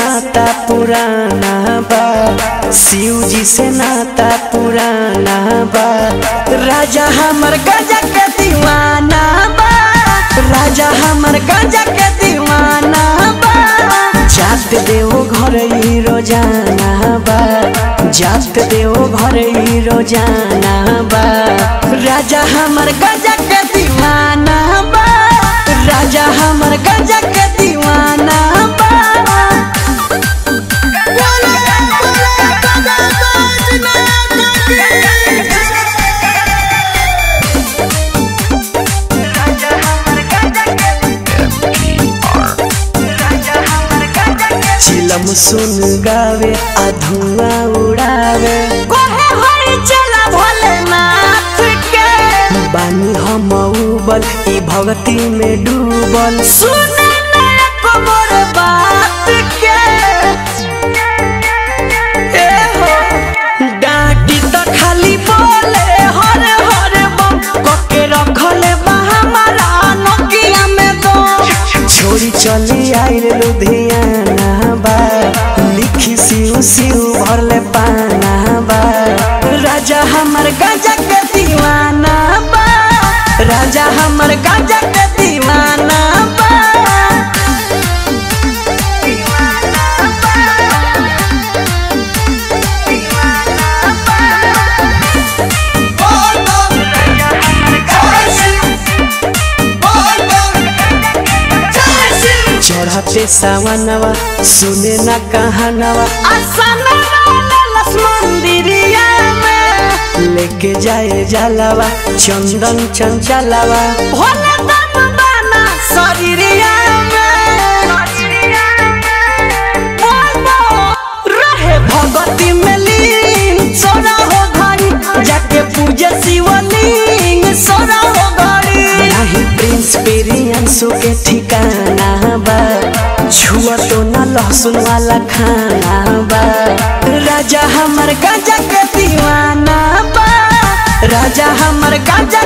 नाता पुराना बा शिव जी से नाता पुराना बा राजा हमर गजा के दीवाना बा राजा हमर गजा के दीवाना बा जात देव घर ही रोज़ाना बा जात देव घर ही रोज़ाना बा राजा हमर गजा के दीवाना सुन गावे अधुआ धुआँ उड़ावे। कोहे होई चला भोलेनाथ के। बानी हम उबल ई भक्ति में डूबल। सुने चली आइल लुधियाना बा। लिखी सिउ सिउ भरले पाना बा। राजा हमर गाजा के दीवाना बा। राजा हमर गाजा के दीवाना बा। चढ़ते सावनवा सुने न कहानवा मंदिरिया में लेके जाए जलवा चंदन चंचलवा भोले दम बाना शरीरिया में बोलो रहे भगती में लीन सोना हो घड़ी जाके पूजे शिवलिंग सोना हो घड़ी नाही प्रिंस पेरियंसो के ठिकाना बा छुआ तो ना लहसुन वाला खाना बा। राजा हमर गजा के दीवाना बा। राजा हमर गजा